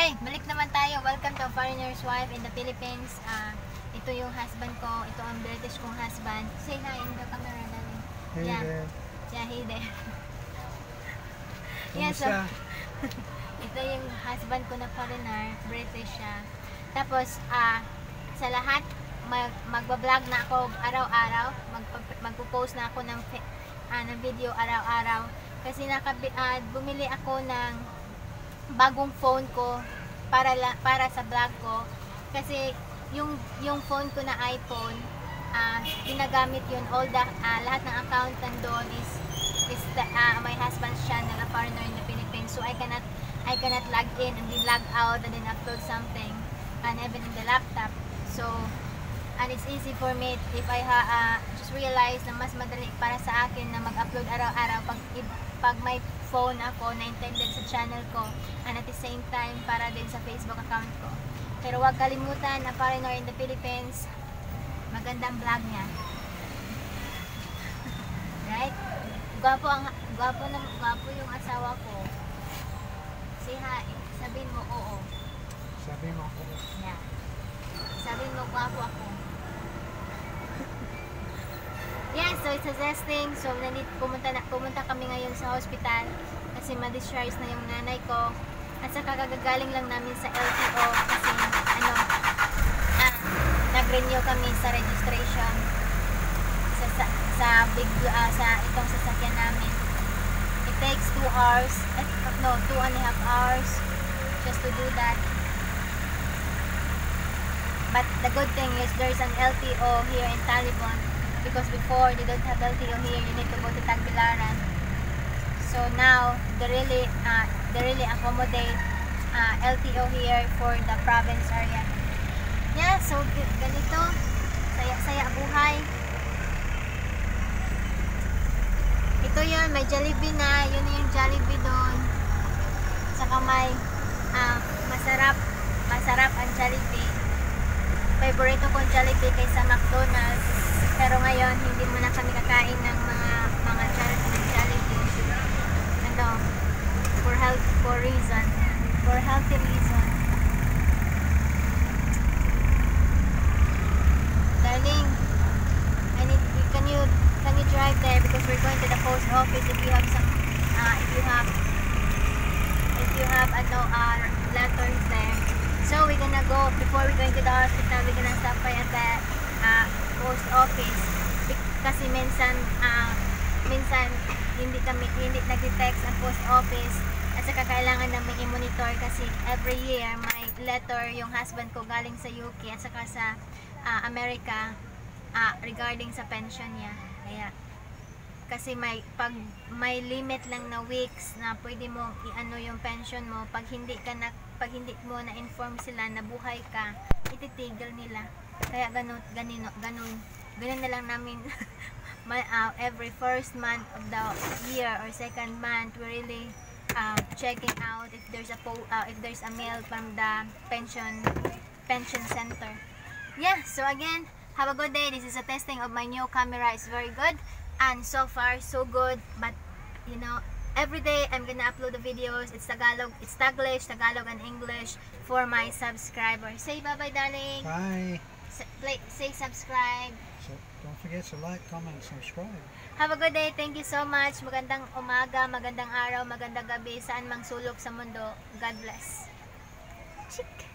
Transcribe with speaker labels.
Speaker 1: Ay, balik naman tayo. Welcome to Foreigner's Wife in the Philippines. Ah, ito yung husband ko. Ito ang British kong husband. Say hi in the camera namin.
Speaker 2: Hey
Speaker 1: Yeah.
Speaker 2: there.
Speaker 1: Yeah, hey there. Yeah, so, ito yung husband ko na foreigner. British siya. Tapos, ah, sa lahat, mag, magbablog na ako araw-araw. Mag, magpo-post na ako ng, ah, ng video araw-araw. Kasi nakabi, ah, bumili ako ng bagong phone ko para la, para sa vlog ko. Kasi yung yung phone ko na iPhone ah ginagamit yun. All the ah, lahat ng account nandoon is is the, ah, my husband's channel a partner in the Philippines. So I cannot I cannot log in and then log out and then upload something and even in the laptop. So and it's easy for me if I ha, ah, just realize na mas madali para sa akin na mag-upload araw-araw pag, pag may phone ako na intended sa channel ko and at the same time para din sa Facebook account ko. Pero huwag kalimutan na foreigner in the Philippines, magandang vlog niya. right? Gwapo ang gwapo na gwapo yung asawa ko. Say hi. Sabihin mo oo.
Speaker 2: Sabi mo ako.
Speaker 1: Yeah. Sabihin mo gwapo ako. Yeah, so it's a testing. So, nandito, pumunta, na, pumunta kami ngayon sa hospital kasi ma-discharge na yung nanay ko. At saka kagagaling lang namin sa LTO kasi ano, ah, nag-renew kami sa registration sa, sa, sa big, ah, sa itong sasakyan namin. It takes 2 hours, eh, no, 2 and a half hours just to do that. But the good thing is there's an LTO here in Talibon because before they don't have LTO here, you need to go to Tagbilaran. So now they really uh, they really accommodate uh, LTO here for the province area. Yeah, so ganito saya-saya buhay. Ito yun, may Jollibee na, yun yung Jollibee doon. Saka may ah, masarap, masarap ang Jollibee favorito kong Jollibee kaysa McDonald's. Pero ngayon, hindi mo na kami kakain ng mga mga Jollibee. Ano, for health, for reason. For healthy reason. Darling, I need, can you, can you drive there because we're going to the post office if you have some, uh, if you have, if you have, ano, uh, letters there. So we're gonna go before we going to the hospital. We're gonna stop by at the uh, post office kasi minsan uh, minsan hindi kami hindi nagde-text ang post office at saka kailangan namin i-monitor kasi every year may letter yung husband ko galing sa UK at saka sa uh, America uh, regarding sa pension niya. Kaya kasi may pag may limit lang na weeks na pwede mo iano yung pension mo pag hindi ka na pag hindi mo na inform sila na buhay ka ititigil nila. Kaya ganun ganino ganun. Ganun na lang namin uh, every first month of the year or second month we really uh, checking out if there's a po- uh, if there's a mail from the pension pension center. Yeah so again have a good day. This is a testing of my new camera. It's very good and so far so good. But you know every day I'm gonna upload the videos. It's Tagalog it's Taglish Tagalog and English for my subscribers say bye bye darling.
Speaker 2: Bye.
Speaker 1: S- play, say subscribe.
Speaker 2: So don't forget to like, comment, and subscribe.
Speaker 1: have a good day. Thank you so much. Magandang umaga magandang araw magandang gabi saan mang sulok sa mundo. God bless. Chick.